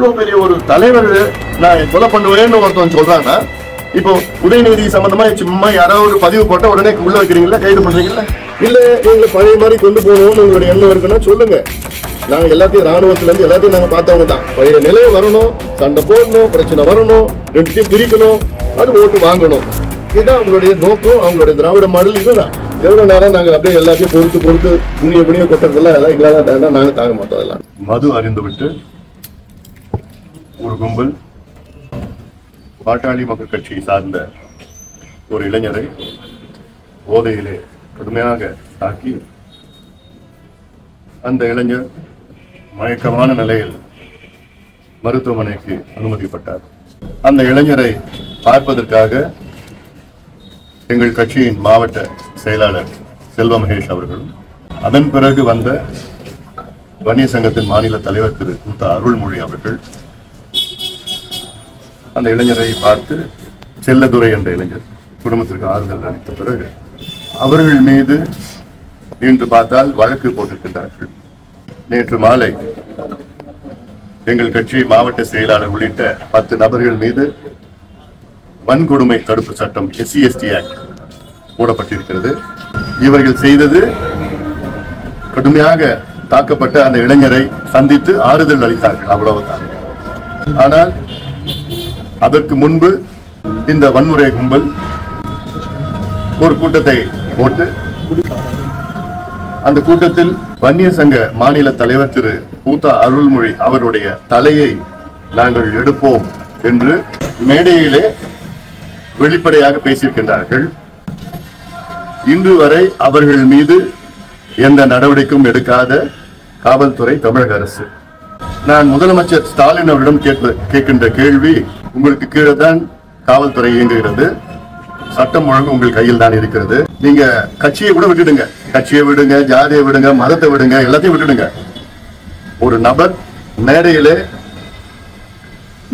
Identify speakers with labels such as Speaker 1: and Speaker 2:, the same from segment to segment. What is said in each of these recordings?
Speaker 1: இவ்வளவு பெரிய ஒரு தலைவர் நான் கொலை பண்ணுவேன்னு ஒருத்தன் சொல்றான்னா இப்போ உதயநிதி சம்பந்தமா சும்மா யாராவது ஒரு பதிவு போட்டா உடனே உள்ள வைக்கிறீங்களா கைது பண்றீங்களா இல்ல நீங்க பழைய மாதிரி கொண்டு போகணும்னு உங்களுடைய எண்ணம் இருக்குன்னா சொல்லுங்க. நாங்க எல்லாத்தையும் ராணுவத்துல இருந்து எல்லாத்தையும் நாங்க பார்த்தவங்க தான். பழைய நிலை வரணும் சண்டை போடணும் பிரச்சனை வரணும் ரெண்டுத்தையும் பிரிக்கணும் அது ஓட்டு வாங்கணும். இதுதான் அவங்களுடைய நோக்கம் அவங்களுடைய திராவிட மாடல் இதுதான் எவ்வளவு நேரம் நாங்க அப்படியே எல்லாத்தையும் பொறுத்து பொறுத்து புனிய புனிய கொட்டுறதெல்லாம் அதெல்லாம் எங்களால தாண்டா நாங்க தாங்க மாட்டோம் அதெல்லாம். மது அறிந்து விட்டு ஒரு கும்பல் பாட்டாளி மக்கள் கட்சியை சார்ந்த ஒரு இளைஞரை போதையிலே கடுமையாக தாக்கி அந்த இளைஞர் மயக்கமான நிலையில் மருத்துவமனைக்கு அனுமதிக்கப்பட்டார் அந்த இளைஞரை பார்ப்பதற்காக எங்கள் கட்சியின் மாவட்ட செயலாளர் செல்வ மகேஷ் அவர்களும் அதன் பிறகு வந்த வன்னிய சங்கத்தின் மாநில தலைவர் திரு அருள்மொழி அவர்கள் அந்த இளைஞரை பார்த்து செல்லதுரை என்ற இளைஞர் குடும்பத்திற்கு ஆறுதல் அளித்த பிறகு அவர்கள் மீது இன்று பார்த்தால் வழக்கு போட்டிருக்கின்றார்கள். நேற்று மாலை எங்கள் கட்சி மாவட்ட செயலாளர் உள்ளிட்ட பத்து நபர்கள் மீது வன்கொடுமை தடுப்பு சட்டம் எஸ்சி எஸ்டி ஆக்ட் போடப்பட்டிருக்கிறது. இவர்கள் செய்தது கடுமையாக தாக்கப்பட்ட அந்த இளைஞரை சந்தித்து ஆறுதல் அளித்தார்கள் அவ்வளவுதான். ஆனால் அதற்கு முன்பு இந்த வன்முறை கும்பல் ஒரு கூட்டத்தை போட்டு அந்த கூட்டத்தில் வன்னிய சங்க மாநில தலைவர் திரு பூத்தா அருள்மொழி அவருடைய தலையை நாங்கள் எடுப்போம் என்று மேடையிலே வெளிப்படையாக பேசியிருக்கின்றார்கள். இன்று வரை அவர்கள் மீது எந்த நடவடிக்கையும் எடுக்காத காவல்துறை தமிழக அரசு. நான் முதலமைச்சர் ஸ்டாலின் அவரிடம் கேட்ப கேட்கின்ற கேள்வி உங்களுக்கு கீழே தான் காவல்துறை இயங்குகிறது. சட்டம் ஒழுங்கு உங்கள் கையில் தான் இருக்கிறது. நீங்க கட்சியை கூட விட்டுடுங்க. கட்சியை விடுங்க ஜாதியை விடுங்க மதத்தை விடுங்க எல்லாத்தையும் விட்டுடுங்க. ஒரு நபர் மேடையிலே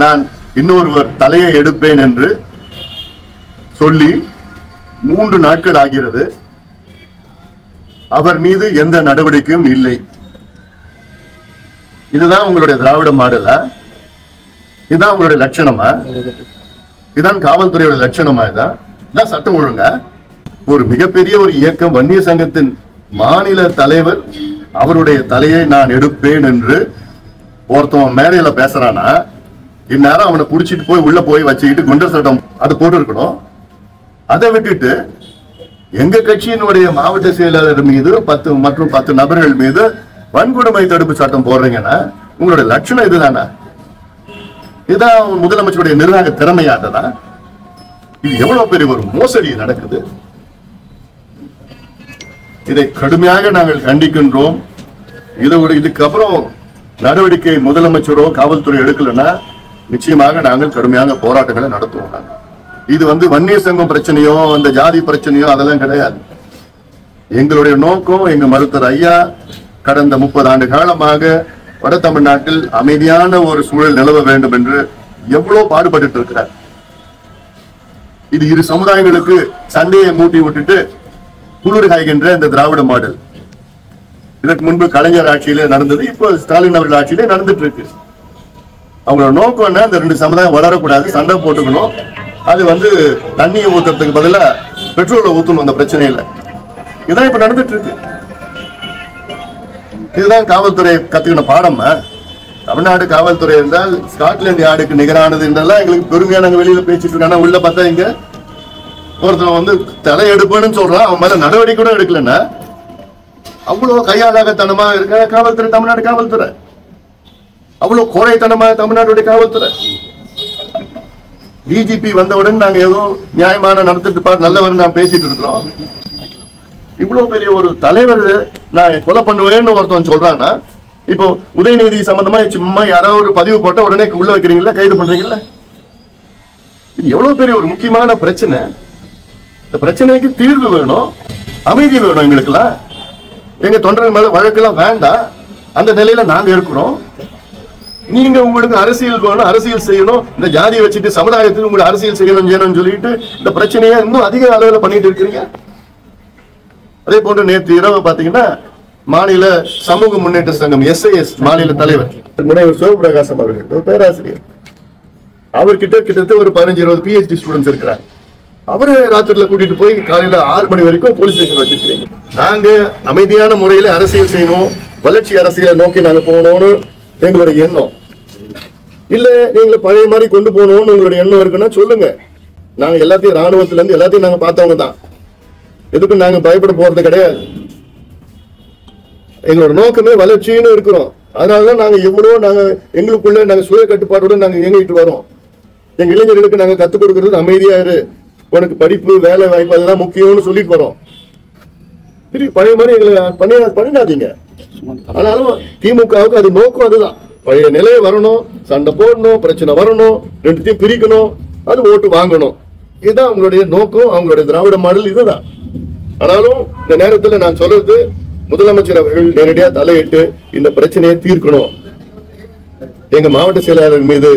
Speaker 1: நான் இன்னொருவர் தலையை எடுப்பேன் என்று சொல்லி மூன்று நாட்கள் ஆகிறது. அவர் மீது எந்த நடவடிக்கையும் இல்லை. இதுதான் உங்களுடைய திராவிட மாடலா? இதுதான் உங்களுடைய லட்சணமா? இதுதான் காவல்துறையோட லட்சணமா இதான் இதான் சட்டம் ஒழுங்க. ஒரு மிகப்பெரிய ஒரு இயக்கம் வன்னிய சங்கத்தின் மாநில தலைவர் அவருடைய தலையை நான் எடுப்பேன் என்று ஒருத்தன் மேடையில பேசுறானா? இந்நேரம் அவனை புடிச்சிட்டு போய் உள்ள போய் வச்சுக்கிட்டு குண்டர் சட்டம் அது போட்டு இருக்கணும் அதை விட்டுட்டு எங்க கட்சியினுடைய மாவட்ட செயலாளர் மீது பத்து மற்றும் பத்து நபர்கள் மீது வன்கொடுமை தடுப்பு சட்டம் போடுறீங்கன்னா உங்களுடைய லட்சணம் இதுதானா? இதுதான் முதலமைச்சருடைய நிர்வாக திறமையாட்டதா இது எவ்வளவு பெரிய ஒரு மோசடி நடக்குது? இதை கடுமையாக நாங்கள் கண்டிக்கின்றோம். இதோட இதுக்கப்புறம் நடவடிக்கை முதலமைச்சரோ காவல்துறை எடுக்கலன்னா நிச்சயமாக நாங்கள் கடுமையான போராட்டங்களை நடத்துவோம் நாங்கள். இது வந்து வன்னிய சங்கம் பிரச்சனையோ அந்த ஜாதி பிரச்சனையோ அதெல்லாம் கிடையாது. எங்களுடைய நோக்கம் எங்க மருத்துவர் ஐயா கடந்த முப்பது ஆண்டு காலமாக வட தமிழ்நாட்டில் அமைதியான ஒரு சூழல் நிலவ வேண்டும் என்று எவ்வளவு பாடுபட்டு இருக்கிறார். இது இரு சமுதாயங்களுக்கு சண்டையை மூட்டி விட்டுட்டு குளிர் காய்கின்ற இந்த திராவிட மாடல். இதற்கு முன்பு கலைஞர் ஆட்சியிலே நடந்தது இப்போ ஸ்டாலின் அவர்கள் ஆட்சியிலே நடந்துட்டு இருக்கு. அவங்களோட நோக்கம் என்ன? இந்த ரெண்டு சமுதாயம் வளரக்கூடாது சண்டை போட்டுக்கணும். அது வந்து தண்ணியை ஊத்துறதுக்கு பதிலா பெட்ரோலை ஊத்தணும் அந்த பிரச்சனை இல்லை இதான் இப்ப நடந்துட்டு இருக்கு. இதுதான் காவல்துறை கத்துக்கின பாடம் தமிழ்நாடு காவல்துறை என்றால் ஸ்காட்லாந்து யார்டுக்கு நிகரானது என்றெல்லாம் எங்களுக்கு பெருமையா நாங்க வெளியில பேசிட்டு இருக்கோம். உள்ள பார்த்தா இங்க ஒருத்தன் வந்து தலை எடுப்பேன்னு சொல்றான். அவன் மேல நடவடிக்கை கூட எடுக்கலன்னா அவ்வளவு கையாளாகத்தனமா இருக்க காவல்துறை தமிழ்நாடு காவல்துறை. அவ்வளவு கோழைத்தனமா தமிழ்நாட்டுடைய காவல்துறை. டிஜிபி வந்தவுடன் நாங்க ஏதோ நியாயமான நடத்திட்டு பார் நல்லவர் நான் பேசிட்டு இருக்கிறோம். இவ்வளவு பெரிய ஒரு தலைவர் நான் கொலை பண்ணுவேன்னு ஒருத்தன் சொல்றான்னா இப்போ உதயநிதி சம்பந்தமா சும்மா யாராவது ஒரு பதிவு போட்டா உடனே உள்ள வைக்கிறீங்களா கைது பண்றீங்களா இது எவ்வளவு பெரிய ஒரு முக்கியமான பிரச்சனை. இந்த பிரச்சனைக்கு தீர்வு வேணும் அமைதி வேணும் எங்களுக்குலாம் எங்க தொண்டர்கள் மேல வழக்கெல்லாம் வேண்டாம். அந்த நிலையில நாங்க இருக்கிறோம். நீங்க உங்களுக்கு அரசியல் வேணும் அரசியல் செய்யணும். இந்த ஜாதியை வச்சுட்டு சமுதாயத்துக்கு உங்களுக்கு அரசியல் செய்யணும் செய்யணும்னு சொல்லிட்டு இந்த பிரச்சனையை இன்னும் அதிக அளவில் பண்ணிட்டு இருக்கிறீங்க? அதே போன்று நேற்று இரவு பாத்தீங்கன்னா மாநில சமூக முன்னேற்ற சங்கம் எஸ்ஐஎஸ் மாநில தலைவர் முனைவர் சிவபிரகாசம் அவர்கள் ஒரு பேராசிரியர். அவர்கிட்ட கிட்டத்தட்ட ஒரு பதினஞ்சு இருபது பிஹெச்டி ஸ்டூடெண்ட்ஸ் இருக்கிறாங்க. அவரு ராத்திரில கூட்டிட்டு போய் காலையில ஆறு மணி வரைக்கும் போலீஸ் ஸ்டேஷன் வச்சிருக்கீங்க நாங்க அமைதியான முறையில அரசியல் செய்யணும் வளர்ச்சி அரசியலை நோக்கி நாங்க போகணும்னு எங்களுடைய எண்ணம். இல்ல நீங்க பழைய மாதிரி கொண்டு போகணும்னு உங்களுடைய எண்ணம் இருக்குன்னா சொல்லுங்க. நாங்க எல்லாத்தையும் ராணுவத்துல இருந்து எல்லாத்தையும் நாங்க பார்த்தவங்க தான் எதுக்கும் நாங்க பயப்பட போறது கிடையாது. எங்களோட நோக்கமே வளர்ச்சின்னு இருக்கிறோம். அதனாலதான் நாங்க எவ்வளவோ நாங்க எங்களுக்குள்ள நாங்க சுய கட்டுப்பாட்டோட நாங்க இயங்கிட்டு வரோம். எங்க இளைஞர்களுக்கு நாங்க கத்துக் கொடுக்கறது அமைதியா இரு. உனக்கு படிப்பு வேலை வாய்ப்பு அதெல்லாம் முக்கியம்னு சொல்லிட்டு வரோம். சரி பழைய மாதிரி எங்களை பண்ண பண்ணிடாதீங்க. ஆனாலும் திமுகவுக்கு அது நோக்கம் அதுதான். பழைய நிலையை வரணும் சண்டை போடணும் பிரச்சனை வரணும் ரெண்டுத்தையும் பிரிக்கணும் அது ஓட்டு வாங்கணும். இதுதான் அவங்களுடைய நோக்கம் அவங்களுடைய திராவிட மாடல் இதுதான். ஆனாலும் இந்த நேரத்துல நான் சொல்றது முதலமைச்சர் அவர்கள் நேரடியா தலையிட்டு இந்த பிரச்சனையை தீர்க்கணும். எங்க மாவட்ட செயலாளர் மீது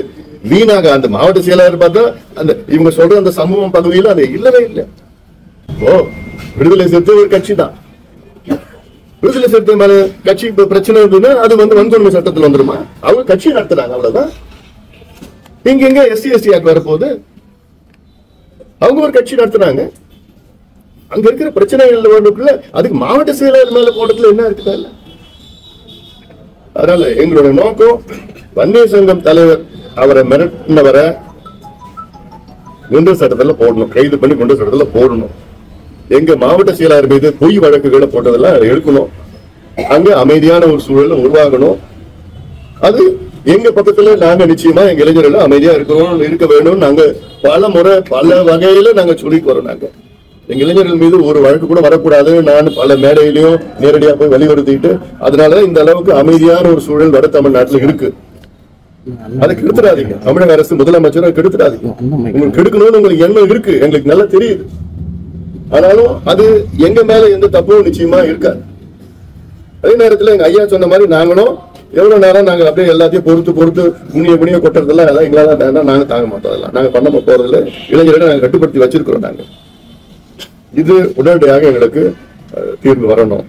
Speaker 1: வீணாக அந்த மாவட்ட செயலாளர் பார்த்தா அந்த இவங்க சொல்ற அந்த சமூகம் பதவியில அது இல்லவே இல்லை. ஓ விடுதலை சிறுத்தை ஒரு கட்சி தான். விடுதலை சிறுத்தை மேல கட்சி இப்ப பிரச்சனை இருந்ததுன்னா அது வந்து வன்கொடுமை சட்டத்துல வந்துருமா? அவங்க கட்சி நடத்துறாங்க அவ்வளவுதான். இங்க எங்க எஸ்சி எஸ்டி ஆக்ட் வரப்போகுது? அவங்க ஒரு கட்சி நடத்துறாங்க. அங்க இருக்கிற பிரச்சனைகள் வரணுக்குள்ள அதுக்கு மாவட்ட செயலாளர் மேல போட்டதுல என்ன இருக்குதா இல்ல அதனால எங்களுடைய நோக்கம் வன்னிய சங்கம் தலைவர் அவரை மிரட்டினவரை குண்டர் சட்டத்துல போடணும் கைது பண்ணி குண்டர் சட்டத்துல போடணும். எங்க மாவட்ட செயலாளர் மீது பொய் வழக்குகளை போட்டதெல்லாம் எடுக்கணும். அங்க அமைதியான ஒரு சூழலை உருவாகணும் அது எங்க பக்கத்துல நாங்க நிச்சயமா எங்க இளைஞர்கள் அமைதியா இருக்கணும் இருக்க வேண்டும் நாங்க பல முறை பல வகையில நாங்க சொல்லிட்டு வரோம் நாங்க. எங்க இளைஞர்கள் மீது ஒரு வழக்கு கூட வரக்கூடாது. நான் பல மேடையிலையும் நேரடியா போய் வலியுறுத்திட்டு அதனால இந்த அளவுக்கு அமைதியான ஒரு சூழல் வட தமிழ்நாட்டுல இருக்கு. அதை கெடுத்துடாதீங்க. தமிழக அரசு முதலமைச்சரும் கெடுத்துடாதீங்க. உங்களுக்கு கெடுக்கணும்னு உங்களுக்கு எண்ணம் இருக்கு. எங்களுக்கு நல்லா தெரியுது. ஆனாலும் அது எங்க மேல எந்த தப்பும் நிச்சயமா இருக்காது. அதே நேரத்துல எங்க ஐயா சொன்ன மாதிரி நாங்களும் எவ்வளவு நேரம் நாங்க அப்படியே எல்லாத்தையும் பொறுத்து பொறுத்து குனிய குனிய கொட்டுறதெல்லாம் எங்களால நாங்க தாங்க மாட்டோம் அதெல்லாம். நாங்க பண்ண போறதில்ல. இளைஞர்களை நாங்க கட்டுப்படுத்தி வச்சிருக்கிறோம் நாங்க. இது உடனடியாக எங்களுக்கு தீர்ந்து தீர்வு வரணும்.